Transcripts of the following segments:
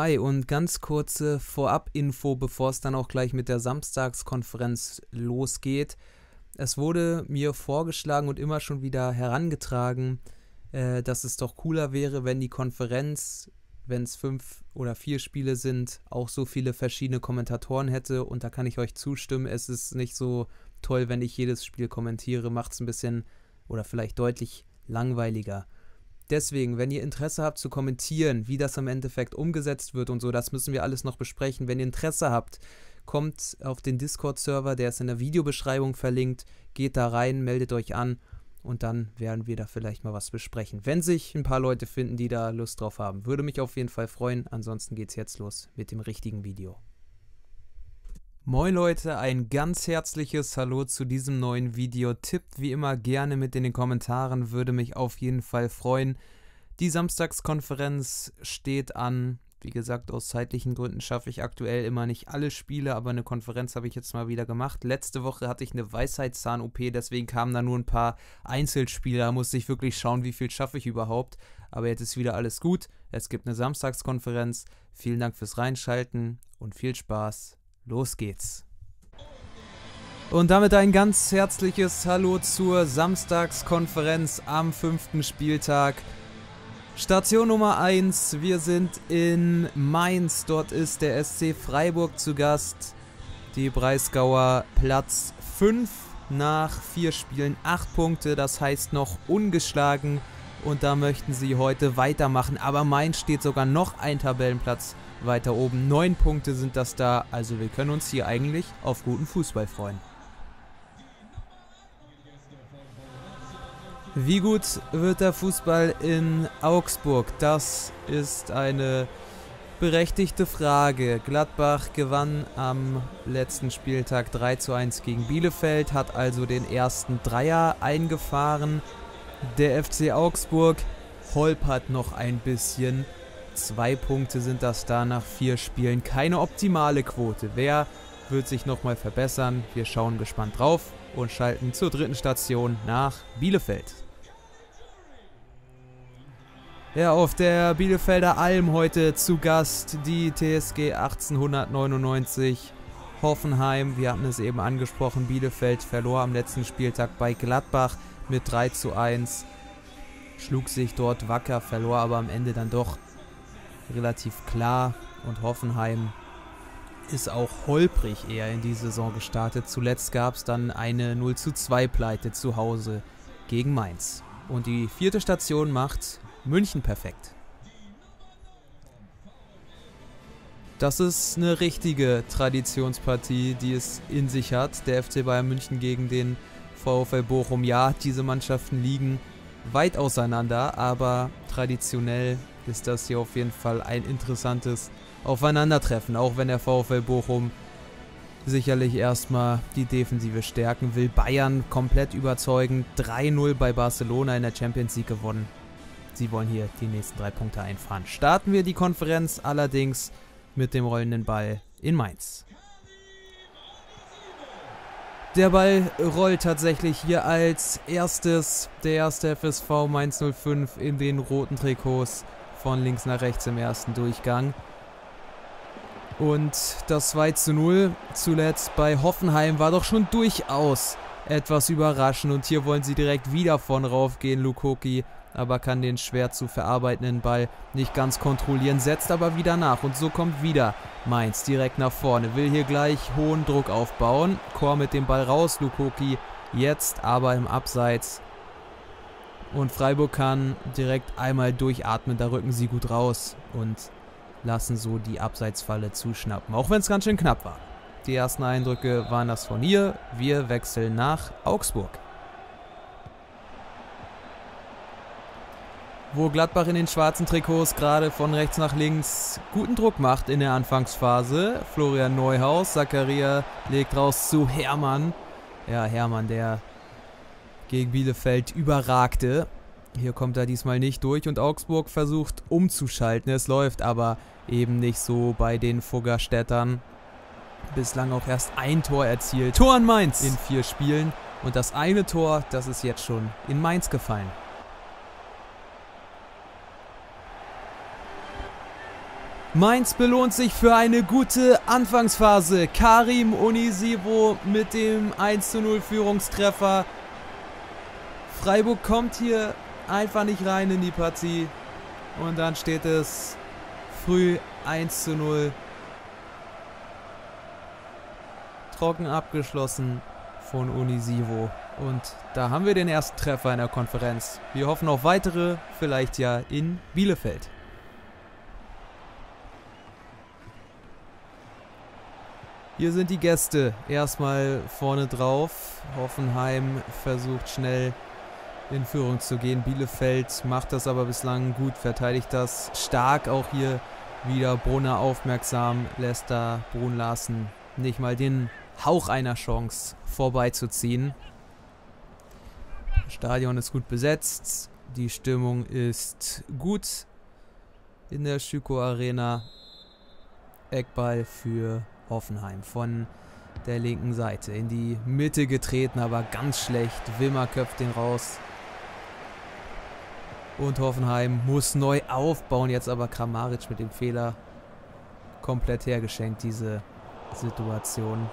Hi und ganz kurze Vorab-Info, bevor es dann auch gleich mit der Samstagskonferenz losgeht. Es wurde mir vorgeschlagen und immer schon wieder herangetragen, äh, dass es doch cooler wäre, wenn die Konferenz, wenn es fünf oder vier Spiele sind, auch so viele verschiedene Kommentatoren hätte. Und da kann ich euch zustimmen. Es ist nicht so toll, wenn ich jedes Spiel kommentiere. Macht es ein bisschen oder vielleicht deutlich langweiliger. Deswegen, wenn ihr Interesse habt zu kommentieren, wie das im Endeffekt umgesetzt wird und so, das müssen wir alles noch besprechen. Wenn ihr Interesse habt, kommt auf den Discord-Server, der ist in der Videobeschreibung verlinkt, geht da rein, meldet euch an und dann werden wir da vielleicht mal was besprechen. Wenn sich ein paar Leute finden, die da Lust drauf haben, würde mich auf jeden Fall freuen. Ansonsten geht's jetzt los mit dem richtigen Video. Moin Leute, ein ganz herzliches Hallo zu diesem neuen Video. Tippt wie immer gerne mit in den Kommentaren, würde mich auf jeden Fall freuen. Die Samstagskonferenz steht an. Wie gesagt, aus zeitlichen Gründen schaffe ich aktuell immer nicht alle Spiele, aber eine Konferenz habe ich jetzt mal wieder gemacht. Letzte Woche hatte ich eine Weisheitszahn-OP, deswegen kamen da nur ein paar Einzelspiele. Da musste ich wirklich schauen, wie viel schaffe ich überhaupt. Aber jetzt ist wieder alles gut. Es gibt eine Samstagskonferenz. Vielen Dank fürs Reinschalten und viel Spaß Los geht's. Und damit ein ganz herzliches Hallo zur Samstagskonferenz am fünften Spieltag. Station Nummer 1, wir sind in Mainz, dort ist der SC Freiburg zu Gast. Die Breisgauer Platz 5 nach vier Spielen 8 Punkte, das heißt noch ungeschlagen. Und da möchten sie heute weitermachen, aber Mainz steht sogar noch ein Tabellenplatz weiter oben. Neun Punkte sind das da, also wir können uns hier eigentlich auf guten Fußball freuen. Wie gut wird der Fußball in Augsburg? Das ist eine berechtigte Frage. Gladbach gewann am letzten Spieltag 3 zu 1 gegen Bielefeld, hat also den ersten Dreier eingefahren. Der FC Augsburg holpert noch ein bisschen. Zwei Punkte sind das da nach vier Spielen. Keine optimale Quote. Wer wird sich nochmal verbessern? Wir schauen gespannt drauf und schalten zur dritten Station nach Bielefeld. Ja, auf der Bielefelder Alm heute zu Gast die TSG 1899 Hoffenheim. Wir hatten es eben angesprochen, Bielefeld verlor am letzten Spieltag bei Gladbach mit 3 zu 1. Schlug sich dort wacker, verlor aber am Ende dann doch relativ klar und Hoffenheim ist auch holprig eher in die Saison gestartet. Zuletzt gab es dann eine 0 zu 2 Pleite zu Hause gegen Mainz. Und die vierte Station macht München perfekt. Das ist eine richtige Traditionspartie, die es in sich hat. Der FC Bayern München gegen den VfL Bochum. Ja, diese Mannschaften liegen weit auseinander, aber traditionell ist das hier auf jeden Fall ein interessantes Aufeinandertreffen, auch wenn der VfL Bochum sicherlich erstmal die Defensive stärken will. Bayern komplett überzeugend, 3-0 bei Barcelona in der Champions League gewonnen. Sie wollen hier die nächsten drei Punkte einfahren. Starten wir die Konferenz allerdings mit dem rollenden Ball in Mainz. Der Ball rollt tatsächlich hier als erstes der erste FSV Mainz 05 in den roten Trikots von links nach rechts im ersten Durchgang. Und das 2 zu 0 zuletzt bei Hoffenheim war doch schon durchaus etwas überraschend. Und hier wollen sie direkt wieder von raufgehen. Lukoki aber kann den schwer zu verarbeitenden Ball nicht ganz kontrollieren, setzt aber wieder nach. Und so kommt wieder Mainz direkt nach vorne. Will hier gleich hohen Druck aufbauen. Chor mit dem Ball raus. Lukoki jetzt aber im Abseits und Freiburg kann direkt einmal durchatmen, da rücken sie gut raus und lassen so die Abseitsfalle zuschnappen, auch wenn es ganz schön knapp war. Die ersten Eindrücke waren das von hier. Wir wechseln nach Augsburg. Wo Gladbach in den schwarzen Trikots gerade von rechts nach links guten Druck macht in der Anfangsphase. Florian Neuhaus, Zakaria legt raus zu Hermann. Ja, Hermann, der gegen Bielefeld überragte. Hier kommt er diesmal nicht durch und Augsburg versucht umzuschalten. Es läuft aber eben nicht so bei den Fuggerstädtern. Bislang auch erst ein Tor erzielt. Tor in Mainz in vier Spielen. Und das eine Tor, das ist jetzt schon in Mainz gefallen. Mainz belohnt sich für eine gute Anfangsphase. Karim Unisivo mit dem 1 zu 0 Führungstreffer. Freiburg kommt hier einfach nicht rein in die Partie. Und dann steht es früh 1 zu 0. Trocken abgeschlossen von Unisivo. Und da haben wir den ersten Treffer in der Konferenz. Wir hoffen auf weitere, vielleicht ja in Bielefeld. Hier sind die Gäste erstmal vorne drauf. Hoffenheim versucht schnell in Führung zu gehen. Bielefeld macht das aber bislang gut, verteidigt das stark. Auch hier wieder Brunner aufmerksam, lässt da Brun Larsen nicht mal den Hauch einer Chance vorbeizuziehen. Das Stadion ist gut besetzt, die Stimmung ist gut in der Schüko Arena. Eckball für Hoffenheim von der linken Seite in die Mitte getreten, aber ganz schlecht. Wimmer köpft den raus. Und Hoffenheim muss neu aufbauen. Jetzt aber Kramaric mit dem Fehler komplett hergeschenkt, diese Situation.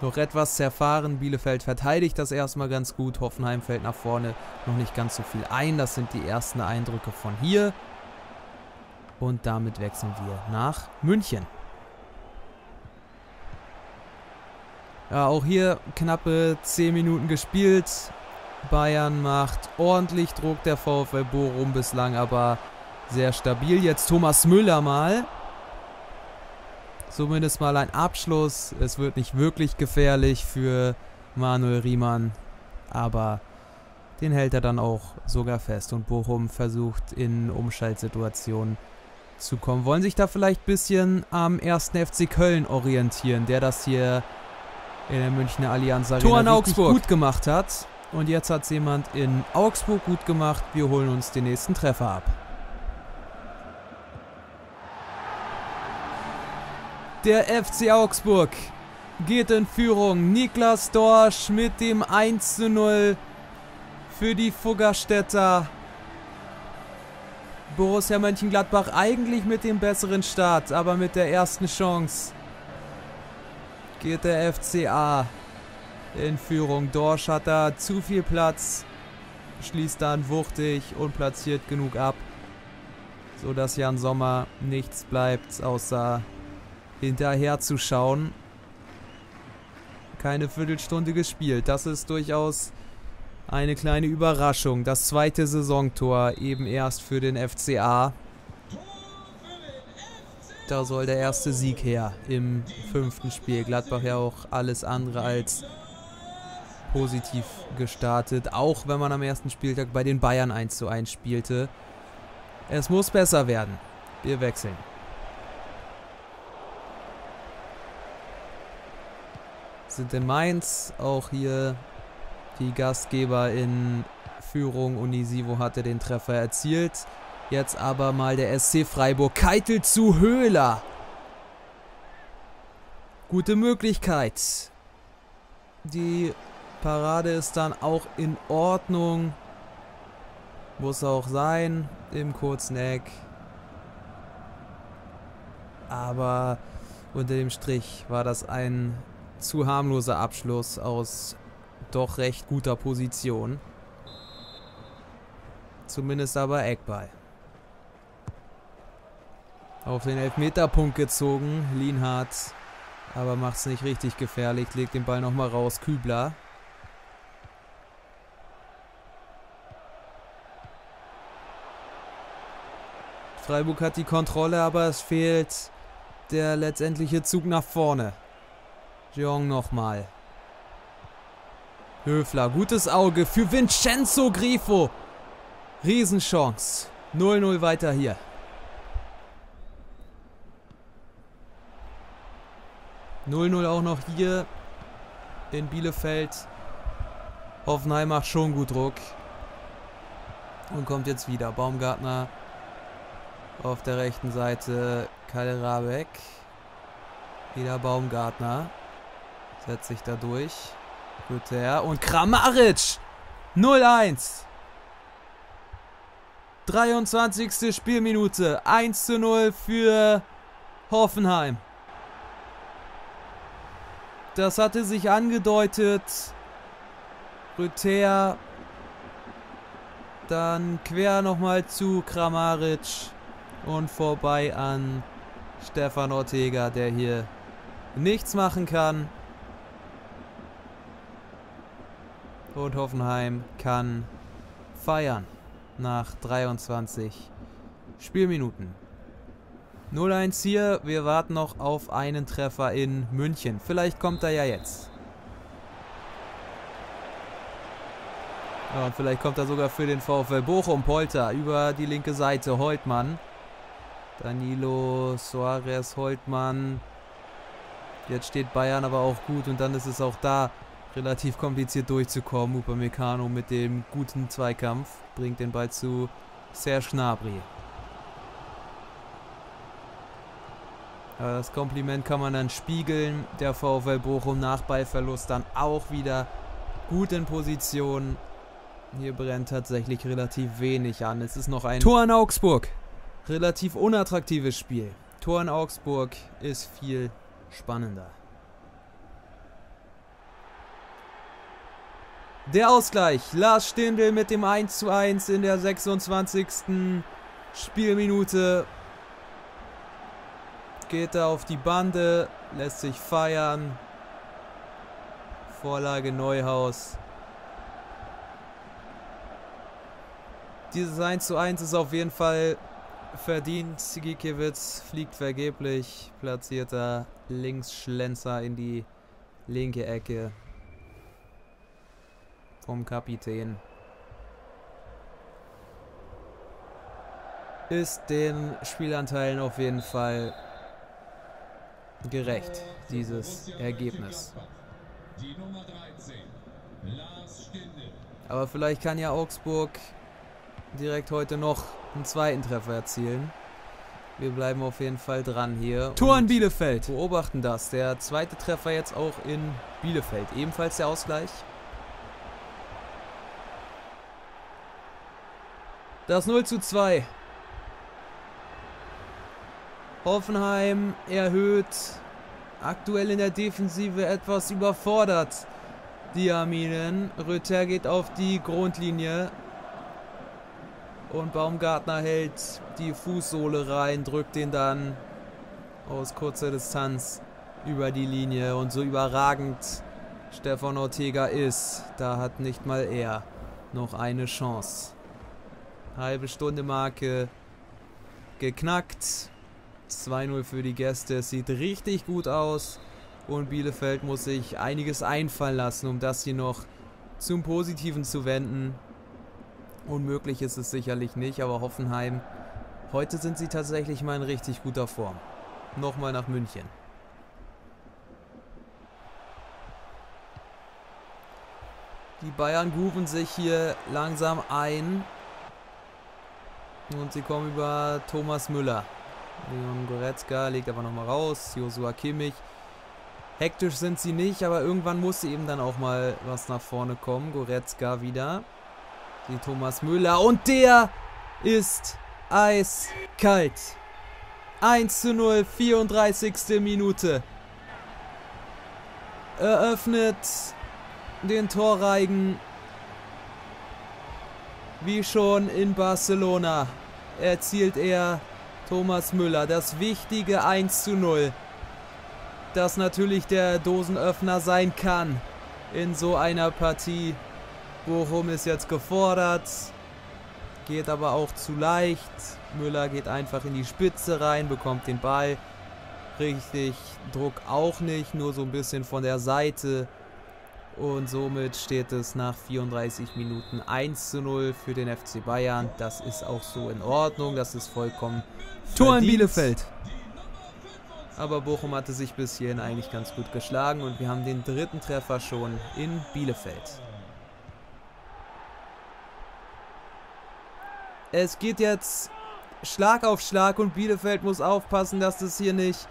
Noch etwas zerfahren. Bielefeld verteidigt das erstmal ganz gut. Hoffenheim fällt nach vorne noch nicht ganz so viel ein. Das sind die ersten Eindrücke von hier. Und damit wechseln wir nach München. Ja, auch hier knappe 10 Minuten gespielt. Bayern macht ordentlich Druck, der VfL Bochum bislang aber sehr stabil. Jetzt Thomas Müller mal. Zumindest mal ein Abschluss. Es wird nicht wirklich gefährlich für Manuel Riemann. Aber den hält er dann auch sogar fest. Und Bochum versucht in Umschaltsituationen zu kommen. Wollen sich da vielleicht ein bisschen am ersten FC Köln orientieren, der das hier in der Münchner Allianz Arena Tor in Augsburg. gut gemacht hat. Und jetzt hat es jemand in Augsburg gut gemacht. Wir holen uns den nächsten Treffer ab. Der FC Augsburg geht in Führung. Niklas Dorsch mit dem 1 zu 0 für die Fuggerstädter. Borussia Mönchengladbach eigentlich mit dem besseren Start, aber mit der ersten Chance geht der FCA in Führung. Dorsch hat da zu viel Platz, schließt dann wuchtig und platziert genug ab, sodass Jan Sommer nichts bleibt, außer hinterher zu schauen. Keine Viertelstunde gespielt. Das ist durchaus eine kleine Überraschung. Das zweite Saisontor eben erst für den FCA. Da soll der erste Sieg her im fünften Spiel. Gladbach ja auch alles andere als positiv gestartet. Auch wenn man am ersten Spieltag bei den Bayern 1 zu 1 spielte. Es muss besser werden. Wir wechseln. Sind in Mainz auch hier die Gastgeber in Führung. Unisivo hatte den Treffer erzielt. Jetzt aber mal der SC Freiburg. Keitel zu Höhler. Gute Möglichkeit. Die Parade ist dann auch in Ordnung. Muss auch sein im kurzen Eck. Aber unter dem Strich war das ein zu harmloser Abschluss aus doch recht guter Position. Zumindest aber Eckball auf den Elfmeterpunkt gezogen. Lienhardt aber macht es nicht richtig gefährlich. Legt den Ball nochmal raus. Kübler. Freiburg hat die Kontrolle, aber es fehlt der letztendliche Zug nach vorne. Jeong nochmal. Höfler, gutes Auge für Vincenzo Grifo. Riesenchance. 0-0 weiter hier. 0-0 auch noch hier in Bielefeld. Hoffenheim macht schon gut Druck. Und kommt jetzt wieder. Baumgartner auf der rechten Seite. Kalle Rabeck. Wieder Baumgartner. Setzt sich da durch. Güter und Kramaric. 0-1. 23. Spielminute. 1 0 für Hoffenheim. Das hatte sich angedeutet. Rüther. Dann quer nochmal zu Kramaric. Und vorbei an Stefan Ortega, der hier nichts machen kann. Und Hoffenheim kann feiern nach 23 Spielminuten. 0-1 hier. Wir warten noch auf einen Treffer in München. Vielleicht kommt er ja jetzt. Ja, und vielleicht kommt er sogar für den VfL Bochum. Polter über die linke Seite. Holtmann. Danilo, Soares, Holtmann. Jetzt steht Bayern aber auch gut und dann ist es auch da relativ kompliziert durchzukommen. Upamecano mit dem guten Zweikampf bringt den Ball zu Serge Gnabry. Das Kompliment kann man dann spiegeln. Der VfL Bochum nach Ballverlust dann auch wieder gut in Position. Hier brennt tatsächlich relativ wenig an. Es ist noch ein Tor in Augsburg. Relativ unattraktives Spiel. Tor in Augsburg ist viel spannender. Der Ausgleich. Lars Stindl mit dem 1:1 in der 26. Spielminute. Geht er auf die Bande, lässt sich feiern. Vorlage Neuhaus. Dieses 1:1 ist auf jeden Fall verdient. Sigikiewicz fliegt vergeblich. Platzierter Linksschlenzer in die linke Ecke vom Kapitän. Ist den Spielanteilen auf jeden Fall gerecht, dieses Ergebnis. Aber vielleicht kann ja Augsburg direkt heute noch einen zweiten Treffer erzielen. Wir bleiben auf jeden Fall dran hier. Tor in Bielefeld. Beobachten das. Der zweite Treffer jetzt auch in Bielefeld. Ebenfalls der Ausgleich. Das 0 zu 2. Hoffenheim erhöht. Aktuell in der Defensive etwas überfordert. Die Arminen. Rütter geht auf die Grundlinie. Und Baumgartner hält die Fußsohle rein, drückt den dann aus kurzer Distanz über die Linie. Und so überragend Stefan Ortega ist, da hat nicht mal er noch eine Chance. Halbe Stunde Marke geknackt. 2-0 für die Gäste. Es sieht richtig gut aus. Und Bielefeld muss sich einiges einfallen lassen, um das hier noch zum Positiven zu wenden. Unmöglich ist es sicherlich nicht, aber Hoffenheim, heute sind sie tatsächlich mal in richtig guter Form. Nochmal nach München. Die Bayern grooven sich hier langsam ein. Und sie kommen über Thomas Müller. Leon Goretzka legt aber nochmal raus. Joshua Kimmich. Hektisch sind sie nicht, aber irgendwann muss eben dann auch mal was nach vorne kommen. Goretzka wieder. Die Thomas Müller. Und der ist eiskalt. 1 zu 0, 34. Minute. Eröffnet den Torreigen wie schon in Barcelona erzielt er Thomas Müller das wichtige 1 zu 0. Das natürlich der Dosenöffner sein kann in so einer Partie. Bochum ist jetzt gefordert, geht aber auch zu leicht. Müller geht einfach in die Spitze rein, bekommt den Ball. Richtig Druck auch nicht, nur so ein bisschen von der Seite. Und somit steht es nach 34 Minuten 1 zu 0 für den FC Bayern. Das ist auch so in Ordnung, das ist vollkommen Tor in Bielefeld. Aber Bochum hatte sich bis hierhin eigentlich ganz gut geschlagen und wir haben den dritten Treffer schon in Bielefeld. Es geht jetzt Schlag auf Schlag und Bielefeld muss aufpassen, dass das hier nicht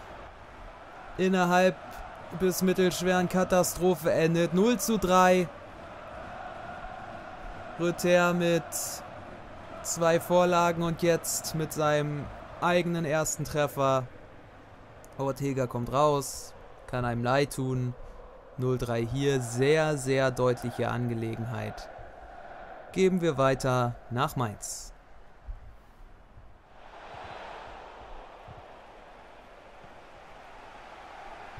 innerhalb bis mittelschweren Katastrophe endet. 0 zu 3. Rüther mit zwei Vorlagen und jetzt mit seinem eigenen ersten Treffer Ortega kommt raus, kann einem leid tun. 0-3 hier, sehr, sehr deutliche Angelegenheit. Geben wir weiter nach Mainz.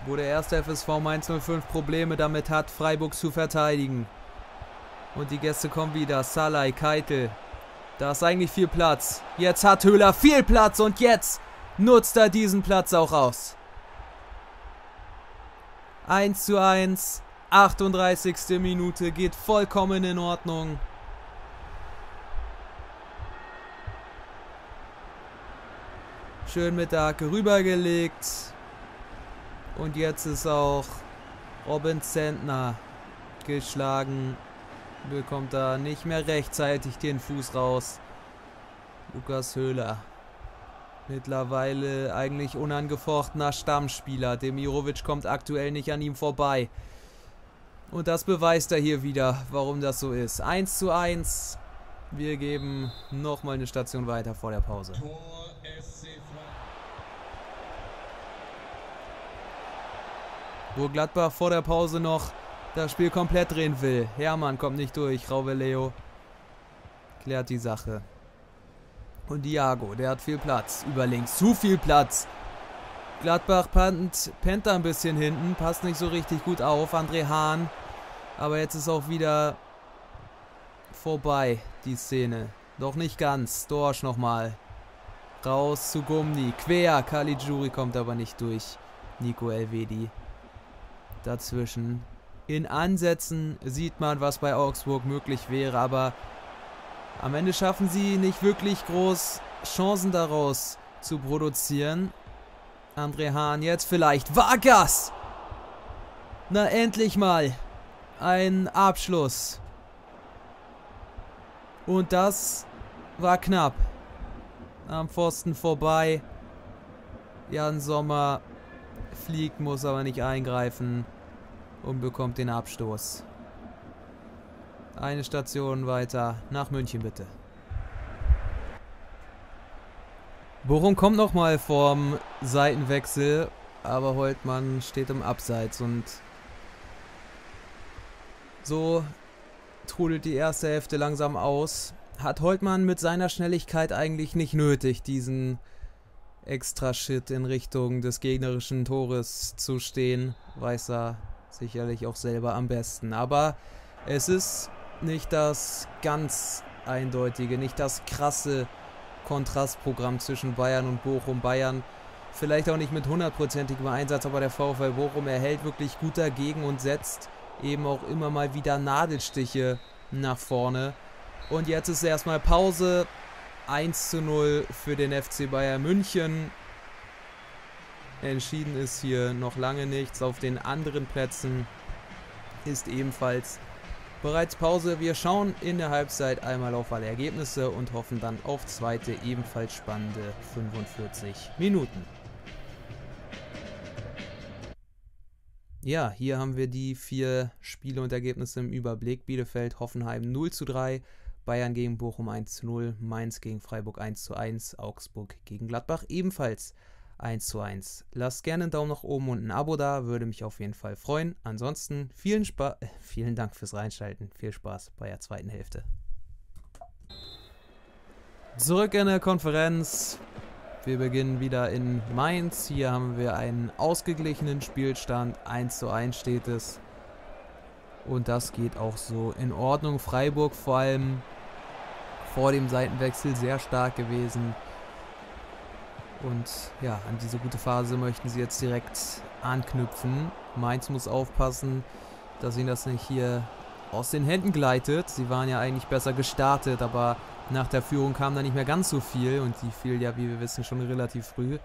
Wo der erste FSV Mainz 05 Probleme damit hat, Freiburg zu verteidigen. Und die Gäste kommen wieder. Salai, Keitel. Da ist eigentlich viel Platz. Jetzt hat Höhler viel Platz und jetzt nutzt er diesen Platz auch aus. 1 zu 1. 38. Minute geht vollkommen in Ordnung. Schön mit der Hacke rübergelegt. Und jetzt ist auch Robin Zentner geschlagen bekommt da nicht mehr rechtzeitig den Fuß raus. Lukas Höhler. Mittlerweile eigentlich unangefochtener Stammspieler. Demirovic kommt aktuell nicht an ihm vorbei. Und das beweist er hier wieder, warum das so ist. 1 zu 1. Wir geben nochmal eine Station weiter vor der Pause. Wo Gladbach vor der Pause noch das Spiel komplett drehen will. Hermann kommt nicht durch. Raube Leo klärt die Sache. Und Diago, der hat viel Platz. Über links. Zu viel Platz. Gladbach pennt, pennt da ein bisschen hinten. Passt nicht so richtig gut auf. André Hahn. Aber jetzt ist auch wieder vorbei, die Szene. Doch nicht ganz. Dorsch nochmal. Raus zu Gumni. Quer. Caligiuri kommt aber nicht durch. Nico Elvedi. Dazwischen. In Ansätzen sieht man, was bei Augsburg möglich wäre, aber am Ende schaffen sie nicht wirklich groß Chancen daraus zu produzieren. André Hahn jetzt vielleicht. Vargas! Na endlich mal. Ein Abschluss. Und das war knapp. Am Pfosten vorbei. Jan Sommer fliegt, muss aber nicht eingreifen und bekommt den Abstoß. Eine Station weiter nach München bitte. Bochum kommt nochmal vorm Seitenwechsel, aber Holtmann steht im Abseits und so trudelt die erste Hälfte langsam aus. Hat Holtmann mit seiner Schnelligkeit eigentlich nicht nötig, diesen extra Shit in Richtung des gegnerischen Tores zu stehen. Weiß er sicherlich auch selber am besten. Aber es ist nicht das ganz eindeutige, nicht das krasse Kontrastprogramm zwischen Bayern und Bochum. Bayern vielleicht auch nicht mit hundertprozentigem Einsatz, aber der VfL Bochum erhält wirklich gut dagegen und setzt eben auch immer mal wieder Nadelstiche nach vorne. Und jetzt ist erstmal Pause. 1 zu 0 für den FC Bayern München. Entschieden ist hier noch lange nichts. Auf den anderen Plätzen ist ebenfalls bereits Pause. Wir schauen in der Halbzeit einmal auf alle Ergebnisse und hoffen dann auf zweite ebenfalls spannende 45 Minuten. Ja, hier haben wir die vier Spiele und Ergebnisse im Überblick. Bielefeld, Hoffenheim 0 zu 3, Bayern gegen Bochum 1 zu 0, Mainz gegen Freiburg 1 zu 1, Augsburg gegen Gladbach ebenfalls 1 zu 1. Lasst gerne einen Daumen nach oben und ein Abo da, würde mich auf jeden Fall freuen. Ansonsten vielen, Spa äh, vielen Dank fürs Reinschalten. Viel Spaß bei der zweiten Hälfte. Zurück in der Konferenz. Wir beginnen wieder in Mainz. Hier haben wir einen ausgeglichenen Spielstand. 1 zu 1 steht es. Und das geht auch so in Ordnung. Freiburg vor allem vor dem Seitenwechsel sehr stark gewesen. Und ja, an diese gute Phase möchten sie jetzt direkt anknüpfen. Mainz muss aufpassen, dass ihnen das nicht hier aus den Händen gleitet. Sie waren ja eigentlich besser gestartet, aber nach der Führung kam da nicht mehr ganz so viel und die fiel ja, wie wir wissen, schon relativ früh.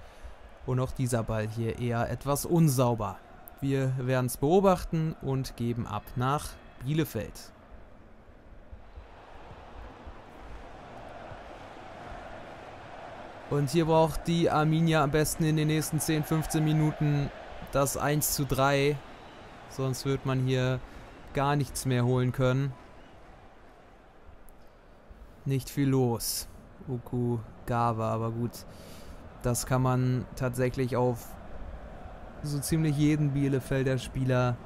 Und auch dieser Ball hier eher etwas unsauber. Wir werden es beobachten und geben ab nach Bielefeld. Und hier braucht die Arminia am besten in den nächsten 10, 15 Minuten das 1 zu 3. Sonst wird man hier gar nichts mehr holen können. Nicht viel los. Uku Gava, aber gut. Das kann man tatsächlich auf so ziemlich jeden Bielefelder Spieler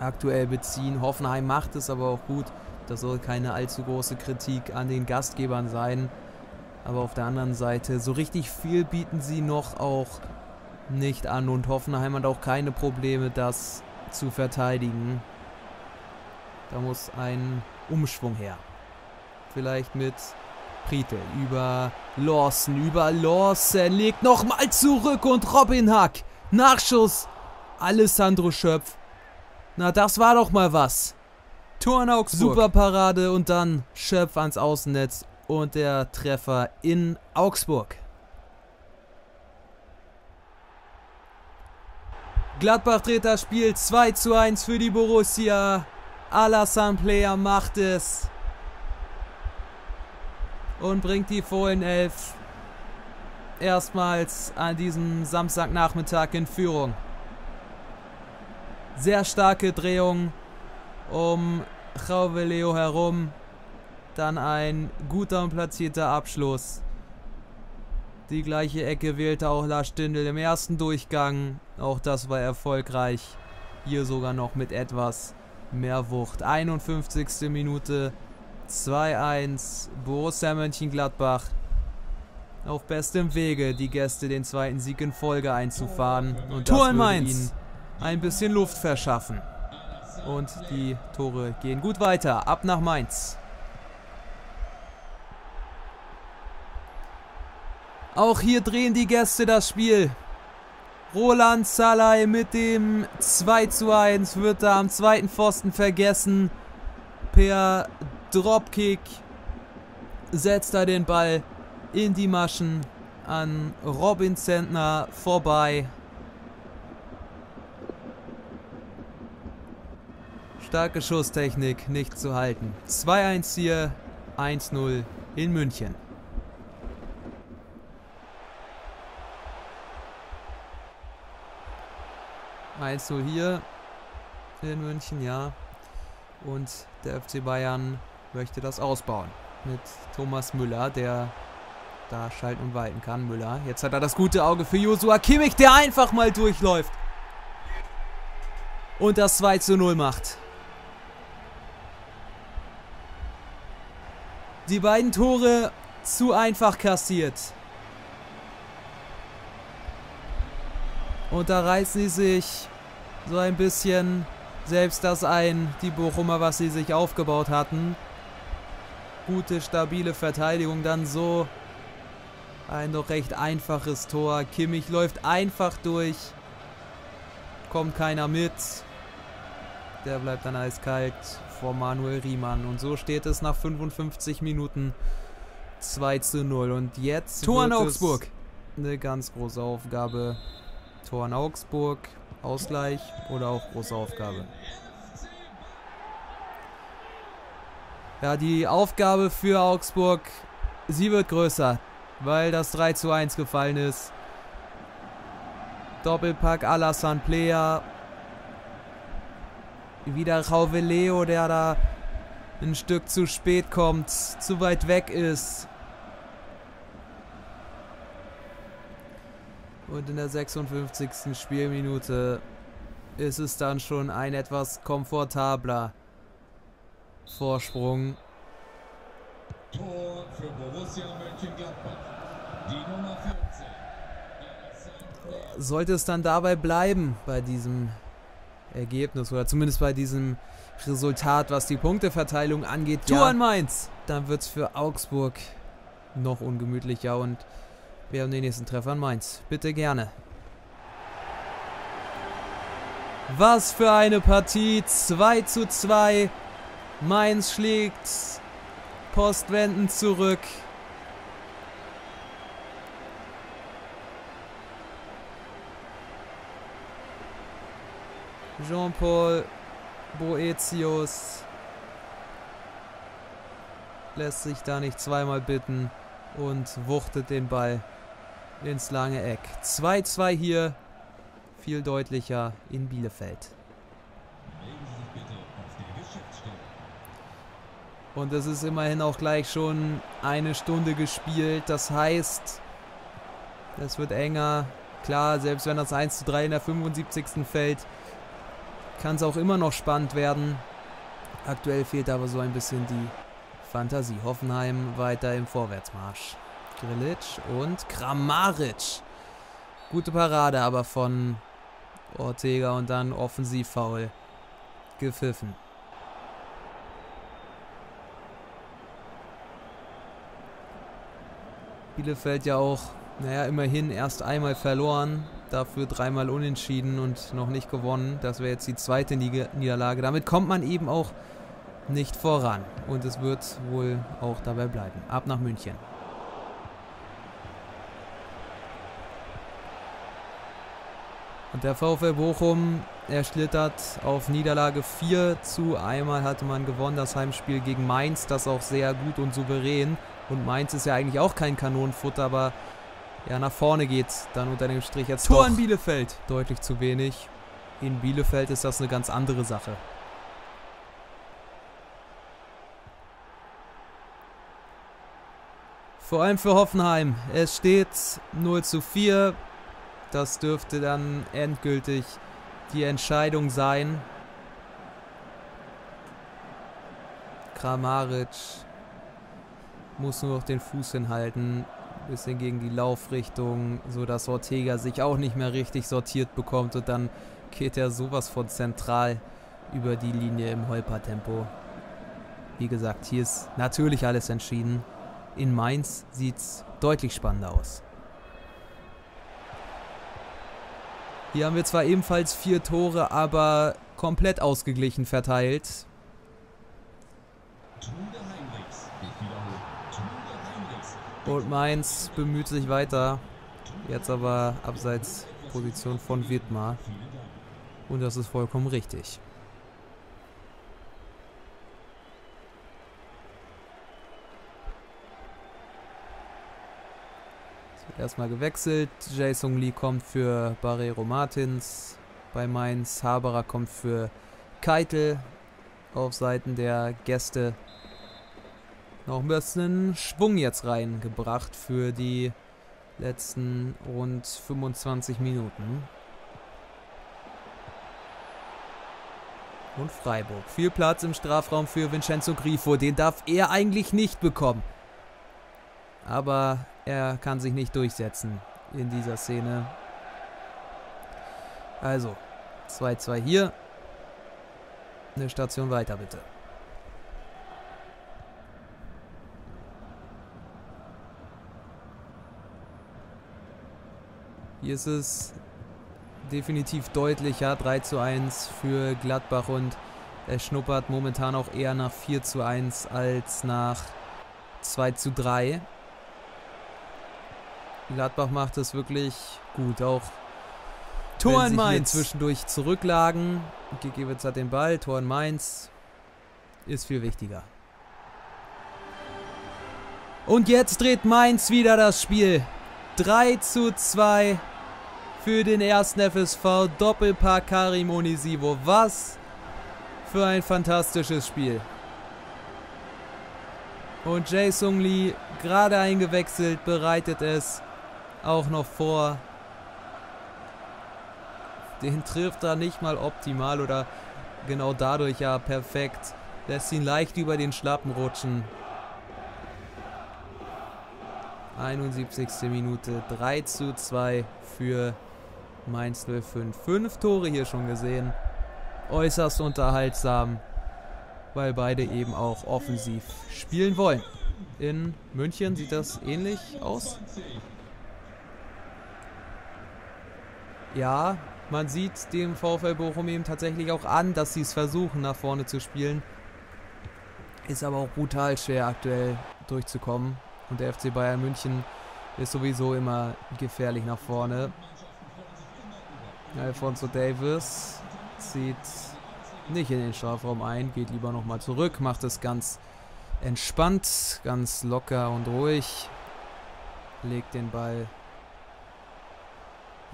aktuell beziehen. Hoffenheim macht es aber auch gut. Das soll keine allzu große Kritik an den Gastgebern sein. Aber auf der anderen Seite, so richtig viel bieten sie noch auch nicht an und Hoffenheim hat auch keine Probleme, das zu verteidigen. Da muss ein Umschwung her. Vielleicht mit Pritel über Lawson, über Lawson, legt nochmal zurück und Robin Hack. Nachschuss. Alessandro Schöpf. Na, das war doch mal was. Tor in Augsburg. Super Parade und dann Schöpf ans Außennetz und der Treffer in Augsburg. Gladbach dreht das Spiel 2 zu 1 für die Borussia. Alassane Player macht es. Und bringt die Fohlenelf erstmals an diesem Samstagnachmittag in Führung. Sehr starke Drehung um Leo herum. Dann ein guter und platzierter Abschluss. Die gleiche Ecke wählte auch Lars Stindl im ersten Durchgang. Auch das war erfolgreich. Hier sogar noch mit etwas mehr Wucht. 51. Minute 2-1. Borussia Mönchengladbach auf bestem Wege, die Gäste den zweiten Sieg in Folge einzufahren. Und Tor in Mainz. Ein bisschen Luft verschaffen. Und die Tore gehen gut weiter. Ab nach Mainz. Auch hier drehen die Gäste das Spiel. Roland Salai mit dem 2 zu 1 wird da am zweiten Pfosten vergessen. Per Dropkick setzt er den Ball in die Maschen an Robin Zentner vorbei. Starke Schusstechnik, nicht zu halten. 2-1 hier, 1-0 in München. Eins hier in München, ja. Und der FC Bayern möchte das ausbauen. Mit Thomas Müller, der da schalten und walten kann. Müller. Jetzt hat er das gute Auge für Josua Kimmich, der einfach mal durchläuft. Und das 2 zu 0 macht. Die beiden Tore zu einfach kassiert. Und da reißen sie sich so ein bisschen selbst das ein, die Bochumer, was sie sich aufgebaut hatten. Gute, stabile Verteidigung, dann so ein doch recht einfaches Tor. Kimmich läuft einfach durch. Kommt keiner mit. Der bleibt dann eiskalt vor Manuel Riemann. Und so steht es nach 55 Minuten 2 zu 0. Und jetzt Tor in Augsburg. Eine ganz große Aufgabe. Tor in Augsburg, Ausgleich oder auch große Aufgabe. Ja, die Aufgabe für Augsburg, sie wird größer, weil das 3 zu 1 gefallen ist. Doppelpack Alassane Player wieder Leo, der da ein Stück zu spät kommt, zu weit weg ist. Und in der 56. Spielminute ist es dann schon ein etwas komfortabler Vorsprung. Tor für Borussia Mönchengladbach. Die Nummer 14. Sollte es dann dabei bleiben bei diesem Ergebnis oder zumindest bei diesem Resultat, was die Punkteverteilung angeht. Tor ja, an Mainz! Dann wird es für Augsburg noch ungemütlicher und wir haben den nächsten Treffer an Mainz. Bitte gerne. Was für eine Partie. 2 zu 2. Mainz schlägt postwendend zurück. Jean-Paul Boetius lässt sich da nicht zweimal bitten und wuchtet den Ball ins lange Eck. 2-2 hier, viel deutlicher in Bielefeld. Und es ist immerhin auch gleich schon eine Stunde gespielt. Das heißt, es wird enger, Klar, selbst wenn das 1 zu 3 in der 75. fällt, kann es auch immer noch spannend werden. Aktuell fehlt aber so ein bisschen die Fantasie. Hoffenheim weiter im Vorwärtsmarsch. Grilic und Kramaric. Gute Parade aber von Ortega und dann Offensivfoul gepfiffen. Bielefeld ja auch, naja, immerhin erst einmal verloren, dafür dreimal unentschieden und noch nicht gewonnen. Das wäre jetzt die zweite Niederlage. Damit kommt man eben auch nicht voran. Und es wird wohl auch dabei bleiben. Ab nach München. Und der VfL Bochum, er schlittert auf Niederlage 4 zu. Einmal hatte man gewonnen, das Heimspiel gegen Mainz, das auch sehr gut und souverän. Und Mainz ist ja eigentlich auch kein Kanonenfutter, aber ja, nach vorne geht's dann unter dem Strich jetzt Tor in Bielefeld. Deutlich zu wenig. In Bielefeld ist das eine ganz andere Sache. Vor allem für Hoffenheim. Es steht 0 zu 4. Das dürfte dann endgültig die Entscheidung sein. Kramaric muss nur noch den Fuß hinhalten. Bisschen gegen die Laufrichtung, sodass Ortega sich auch nicht mehr richtig sortiert bekommt und dann geht er sowas von zentral über die Linie im Holpertempo. Wie gesagt, hier ist natürlich alles entschieden. In Mainz sieht es deutlich spannender aus. Hier haben wir zwar ebenfalls vier Tore, aber komplett ausgeglichen verteilt. Und Mainz bemüht sich weiter. Jetzt aber abseits Position von Wittmar. Und das ist vollkommen richtig. Erstmal gewechselt. Jason Lee kommt für Barrero Martins bei Mainz. Haberer kommt für Keitel auf Seiten der Gäste. Noch ein bisschen Schwung jetzt reingebracht für die letzten rund 25 Minuten. Und Freiburg. Viel Platz im Strafraum für Vincenzo Grifo. Den darf er eigentlich nicht bekommen. Aber er kann sich nicht durchsetzen in dieser Szene. Also, 2-2 hier. Eine Station weiter, bitte. Hier ist es definitiv deutlicher. 3 zu 1 für Gladbach und er schnuppert momentan auch eher nach 4 zu 1 als nach 2 zu 3. Gladbach macht es wirklich gut, auch Tor in Mainz. zwischendurch zurücklagen. Gigiewicz hat den Ball, Tor in Mainz ist viel wichtiger. Und jetzt dreht Mainz wieder das Spiel. 3 zu 2 für den ersten FSV. Doppelpack Karim Onisivo. Was für ein fantastisches Spiel. Und Jae Lee gerade eingewechselt, bereitet es auch noch vor. Den trifft er nicht mal optimal oder genau dadurch ja perfekt. Lässt ihn leicht über den Schlappen rutschen. 71. Minute 3 zu 2 für Mainz 05. Fünf Tore hier schon gesehen. Äußerst unterhaltsam, weil beide eben auch offensiv spielen wollen. In München sieht das ähnlich aus. Ja, man sieht dem VfL Bochum eben tatsächlich auch an, dass sie es versuchen, nach vorne zu spielen. Ist aber auch brutal schwer aktuell durchzukommen. Und der FC Bayern München ist sowieso immer gefährlich nach vorne. Alfonso Davis zieht nicht in den Strafraum ein, geht lieber nochmal zurück, macht es ganz entspannt, ganz locker und ruhig. Legt den Ball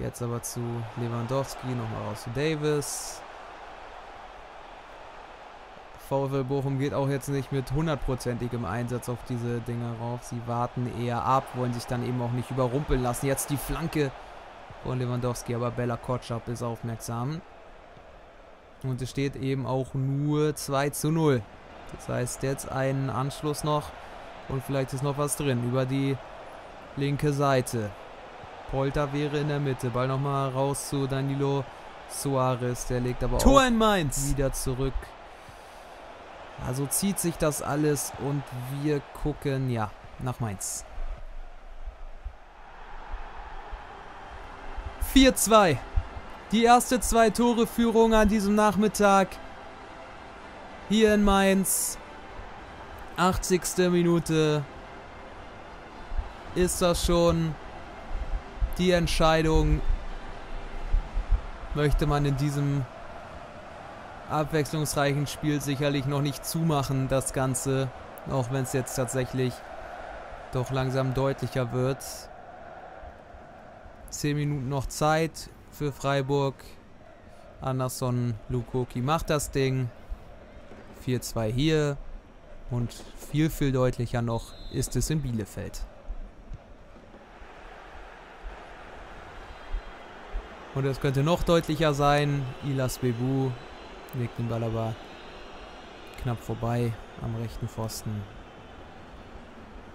Jetzt aber zu Lewandowski, nochmal raus zu Davis. VfL Bochum geht auch jetzt nicht mit hundertprozentigem Einsatz auf diese Dinger rauf. Sie warten eher ab, wollen sich dann eben auch nicht überrumpeln lassen. Jetzt die Flanke von Lewandowski, aber Bella Kotschap ist aufmerksam. Und es steht eben auch nur 2 zu 0. Das heißt, jetzt ein Anschluss noch und vielleicht ist noch was drin über die linke Seite. Polter wäre in der Mitte. Ball nochmal raus zu Danilo Suarez. Der legt aber Tor auch in Mainz. wieder zurück. Also zieht sich das alles und wir gucken, ja, nach Mainz. 4-2. Die erste zwei Tore Führung an diesem Nachmittag. Hier in Mainz. 80. Minute. Ist das schon die Entscheidung? Möchte man in diesem abwechslungsreichen Spiel sicherlich noch nicht zumachen, das Ganze. Auch wenn es jetzt tatsächlich doch langsam deutlicher wird. 10 Minuten noch Zeit für Freiburg. Anderson Lukoki macht das Ding. 4-2 hier. Und viel, viel deutlicher noch ist es in Bielefeld. Und es könnte noch deutlicher sein. Ilas Bebu legt den Ball aber knapp vorbei am rechten Pfosten.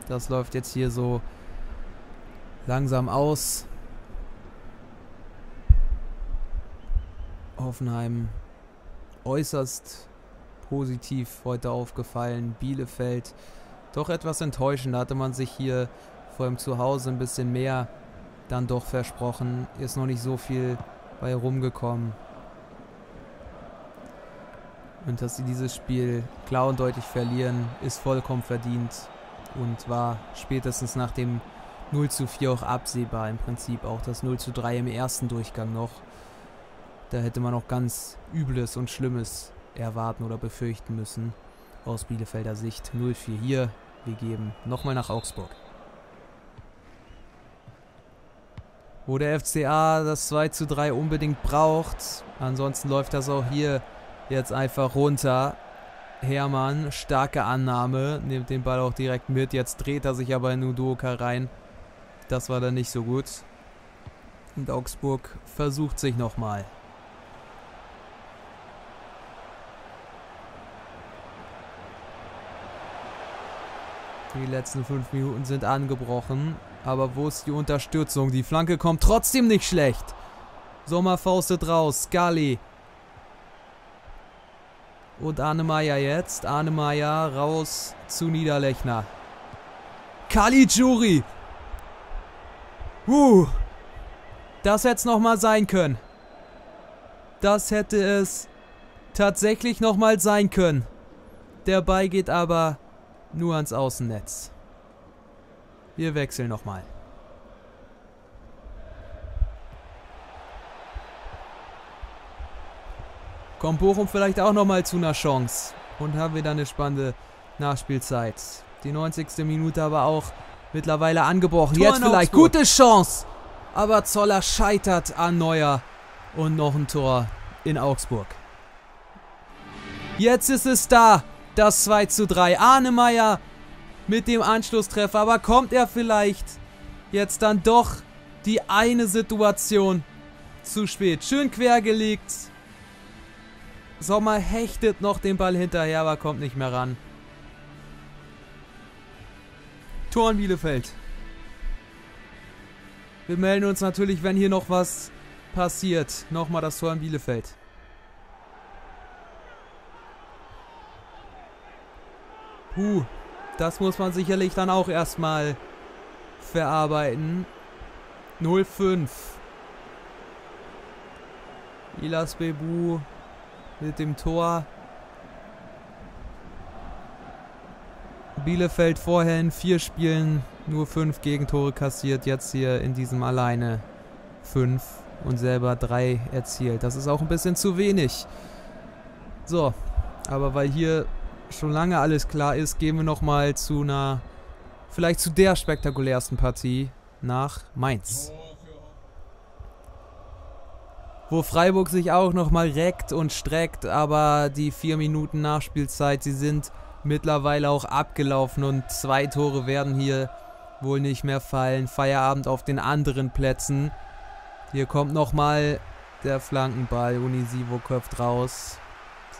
Das läuft jetzt hier so langsam aus. Hoffenheim äußerst positiv heute aufgefallen. Bielefeld doch etwas enttäuschend. Da hatte man sich hier vor allem zu Hause ein bisschen mehr dann doch versprochen. Ist noch nicht so viel bei rumgekommen. Und dass sie dieses Spiel klar und deutlich verlieren, ist vollkommen verdient und war spätestens nach dem 0 zu 4 auch absehbar im Prinzip. Auch das 0 zu 3 im ersten Durchgang noch. Da hätte man auch ganz Übles und Schlimmes erwarten oder befürchten müssen. Aus Bielefelder Sicht 0-4 hier. Wir geben nochmal nach Augsburg. Wo der FCA das 2 zu 3 unbedingt braucht. Ansonsten läuft das auch hier jetzt einfach runter. Hermann, starke Annahme, nimmt den Ball auch direkt mit. Jetzt dreht er sich aber in Udoka rein. Das war dann nicht so gut. Und Augsburg versucht sich nochmal. Die letzten fünf Minuten sind angebrochen. Aber wo ist die Unterstützung? Die Flanke kommt trotzdem nicht schlecht. Sommer faustet raus. Scully. Und Arnemeyer jetzt. Arnemeyer raus zu Niederlechner. Caligiuri. Uh. Das hätte es nochmal sein können. Das hätte es tatsächlich nochmal sein können. Der Ball geht aber nur ans Außennetz. Wir wechseln nochmal. Kommt Bochum vielleicht auch nochmal zu einer Chance. Und haben wir dann eine spannende Nachspielzeit. Die 90. Minute aber auch mittlerweile angebrochen. Tor Jetzt vielleicht Augsburg. gute Chance. Aber Zoller scheitert an Neuer. Und noch ein Tor in Augsburg. Jetzt ist es da. Das 2 zu 3. Arnemeyer mit dem Anschlusstreffer. Aber kommt er vielleicht jetzt dann doch die eine Situation zu spät? Schön quergelegt. Sommer hechtet noch den Ball hinterher, aber kommt nicht mehr ran. Tor in Bielefeld. Wir melden uns natürlich, wenn hier noch was passiert. Nochmal das Tor in Bielefeld. Puh, das muss man sicherlich dann auch erstmal verarbeiten. 0-5. Ilas Bebu mit dem Tor. Bielefeld vorher in vier Spielen nur fünf Gegentore kassiert, jetzt hier in diesem alleine fünf und selber drei erzielt. Das ist auch ein bisschen zu wenig. So, aber weil hier schon lange alles klar ist, gehen wir nochmal zu einer, vielleicht zu der spektakulärsten Partie nach Mainz. Wo Freiburg sich auch nochmal reckt und streckt, aber die vier Minuten Nachspielzeit, sie sind mittlerweile auch abgelaufen und zwei Tore werden hier wohl nicht mehr fallen. Feierabend auf den anderen Plätzen. Hier kommt nochmal der Flankenball. Unisivo köpft raus.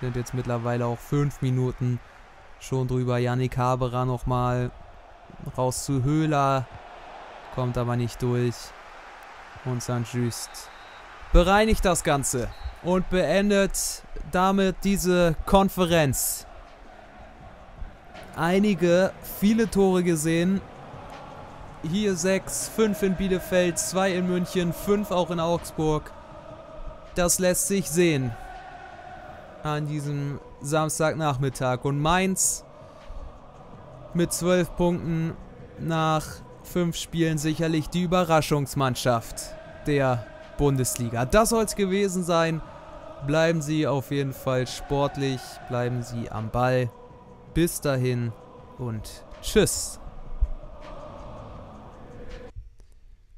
Sind jetzt mittlerweile auch fünf Minuten schon drüber. Yannick Haberer nochmal raus zu Höhler. Kommt aber nicht durch. Und Saint-Just bereinigt das Ganze und beendet damit diese Konferenz. Einige, viele Tore gesehen. Hier sechs, fünf in Bielefeld, zwei in München, fünf auch in Augsburg. Das lässt sich sehen an diesem Samstagnachmittag. Und Mainz mit zwölf Punkten nach fünf Spielen sicherlich die Überraschungsmannschaft der Bundesliga. Das soll es gewesen sein. Bleiben Sie auf jeden Fall sportlich, bleiben Sie am Ball. Bis dahin und tschüss.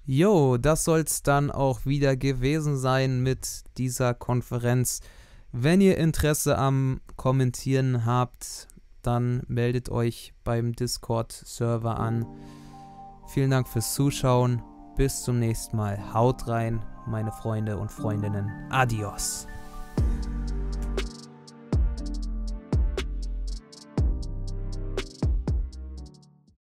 Jo, das soll es dann auch wieder gewesen sein mit dieser Konferenz. Wenn ihr Interesse am Kommentieren habt, dann meldet euch beim Discord-Server an. Vielen Dank fürs Zuschauen. Bis zum nächsten Mal. Haut rein, meine Freunde und Freundinnen. Adios.